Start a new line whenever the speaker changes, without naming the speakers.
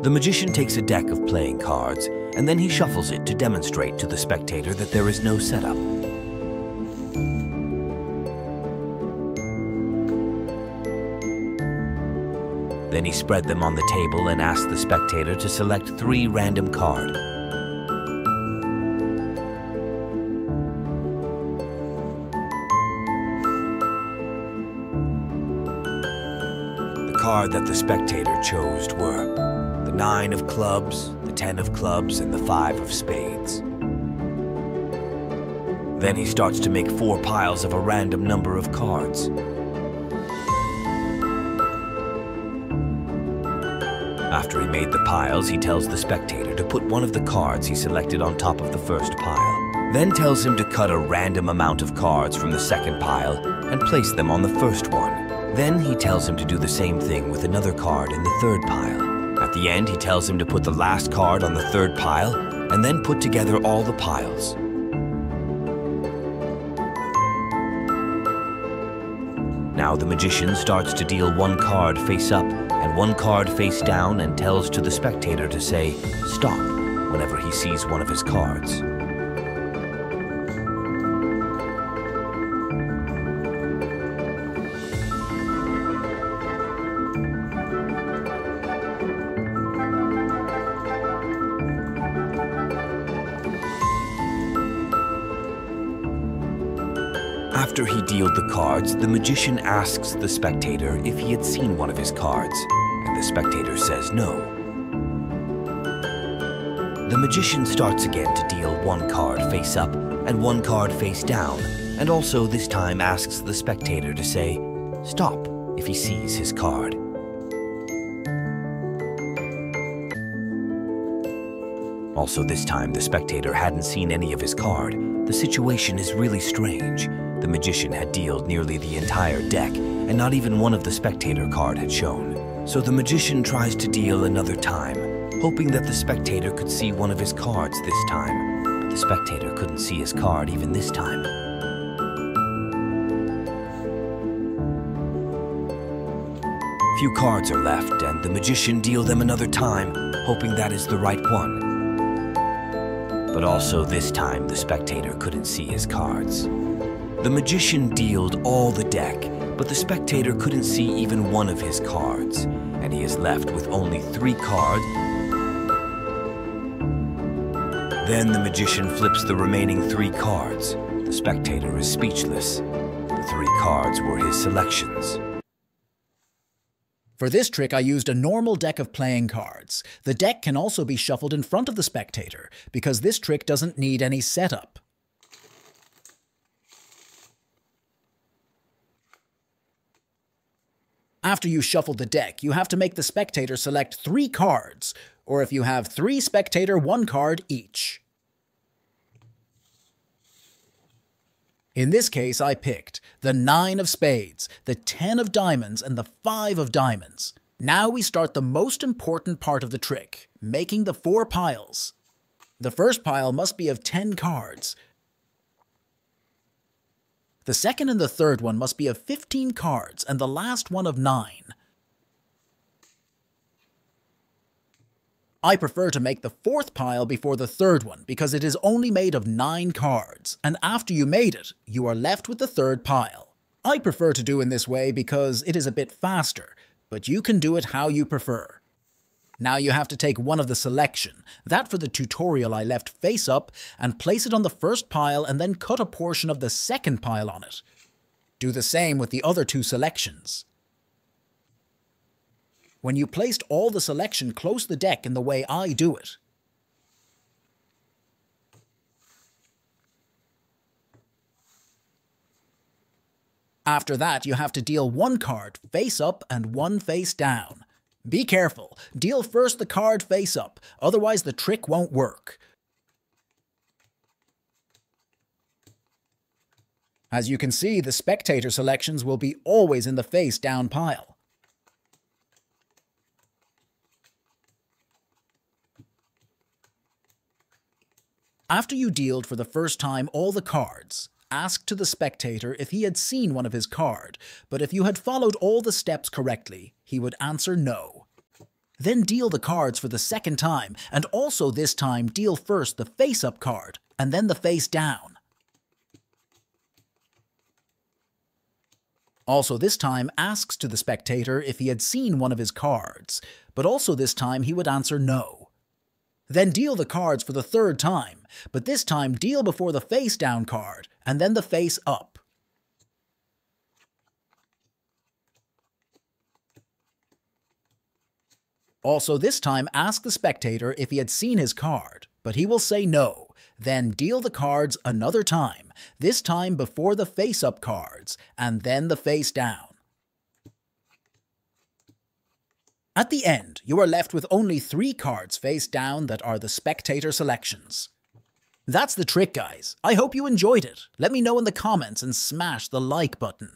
The magician takes a deck of playing cards, and then he shuffles it to demonstrate to the spectator that there is no setup. Then he spread them on the table and asked the spectator to select three random cards. The card that the spectator chose were nine of clubs, the ten of clubs, and the five of spades. Then he starts to make four piles of a random number of cards. After he made the piles, he tells the spectator to put one of the cards he selected on top of the first pile. Then tells him to cut a random amount of cards from the second pile and place them on the first one. Then he tells him to do the same thing with another card in the third pile. The end, he tells him to put the last card on the third pile and then put together all the piles. Now the magician starts to deal one card face up and one card face down and tells to the spectator to say, stop, whenever he sees one of his cards. After he dealt the cards, the magician asks the spectator if he had seen one of his cards, and the spectator says no. The magician starts again to deal one card face up and one card face down, and also this time asks the spectator to say, stop, if he sees his card. Also this time the spectator hadn't seen any of his card. The situation is really strange. The magician had dealt nearly the entire deck, and not even one of the spectator card had shown. So the magician tries to deal another time, hoping that the spectator could see one of his cards this time. But the spectator couldn't see his card even this time. Few cards are left, and the magician deal them another time, hoping that is the right one. But also this time the spectator couldn't see his cards. The magician dealed all the deck, but the spectator couldn't see even one of his cards, and he is left with only three cards. Then the magician flips the remaining three cards. The spectator is speechless. The three cards were his selections.
For this trick, I used a normal deck of playing cards. The deck can also be shuffled in front of the spectator, because this trick doesn't need any setup. After you shuffle the deck, you have to make the spectator select three cards, or if you have three spectator, one card each. In this case, I picked the nine of spades, the ten of diamonds, and the five of diamonds. Now we start the most important part of the trick, making the four piles. The first pile must be of 10 cards. The second and the third one must be of 15 cards, and the last one of 9. I prefer to make the fourth pile before the third one because it is only made of 9 cards, and after you made it, you are left with the third pile. I prefer to do in this way because it is a bit faster, but you can do it how you prefer. Now you have to take one of the selection, that for the tutorial I left face up, and place it on the first pile and then cut a portion of the second pile on it. Do the same with the other two selections. When you placed all the selection close the deck in the way I do it, After that, you have to deal one card face up and one face down. Be careful. Deal first the card face up, otherwise the trick won't work. As you can see, the spectator selections will be always in the face down pile. After you dealed for the first time all the cards, ask to the spectator if he had seen one of his card, but if you had followed all the steps correctly, he would answer no. Then deal the cards for the second time, and also this time deal first the face-up card, and then the face down. Also this time asks to the spectator if he had seen one of his cards, but also this time he would answer no. Then deal the cards for the third time, but this time deal before the face down card, and then the face up. Also this time ask the spectator if he had seen his card, but he will say no. Then deal the cards another time, this time before the face-up cards, and then the face down. At the end, you are left with only three cards face down that are the spectator selections. That's the trick, guys. I hope you enjoyed it. Let me know in the comments and smash the like button.